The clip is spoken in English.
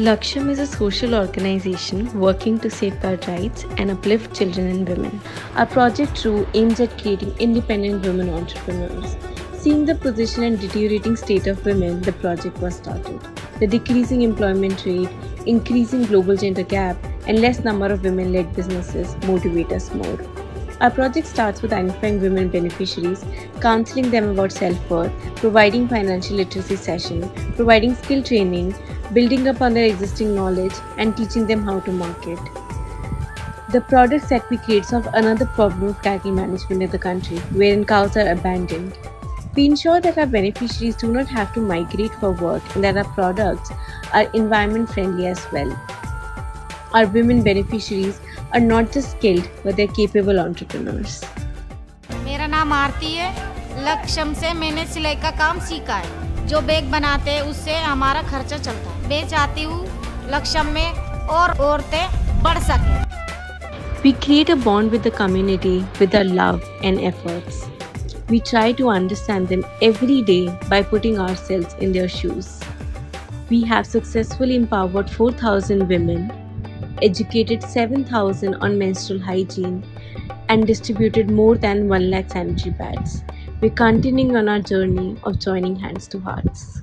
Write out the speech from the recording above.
Lakshyam is a social organization working to safeguard rights and uplift children and women. Our project Rooh aims at creating independent women entrepreneurs. Seeing the position and deteriorating state of women, the project was started. The decreasing employment rate, increasing global gender gap, and less number of women led businesses motivate us more. Our project starts with identifying women beneficiaries, counseling them about self worth, providing financial literacy session, providing skill training, building upon their existing knowledge, and teaching them how to market. The products that we create solve another problem of cattle management in the country, wherein cows are abandoned. We ensure that our beneficiaries do not have to migrate for work and that our products are environment friendly as well. Our women beneficiaries are not just skilled but they're capable entrepreneurs. मेरा नाम आरती है लक्ष्यम से मैंने सिलाई का काम सीखा है जो बैग बनाते हैं उससे हमारा खर्चा चलता है मैं चाहती हूँ लक्ष्यम में और औरतें बढ़ सके We create a bond with the community with our love and efforts. We try to understand them every day by putting ourselves in their shoes. We have successfully empowered 4,000 women, educated 7,000 on menstrual hygiene, and distributed more than 1 lakh sanitary pads. We're continuing on our journey of joining hands to hearts.